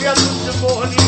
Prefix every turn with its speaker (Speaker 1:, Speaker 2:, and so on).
Speaker 1: cambia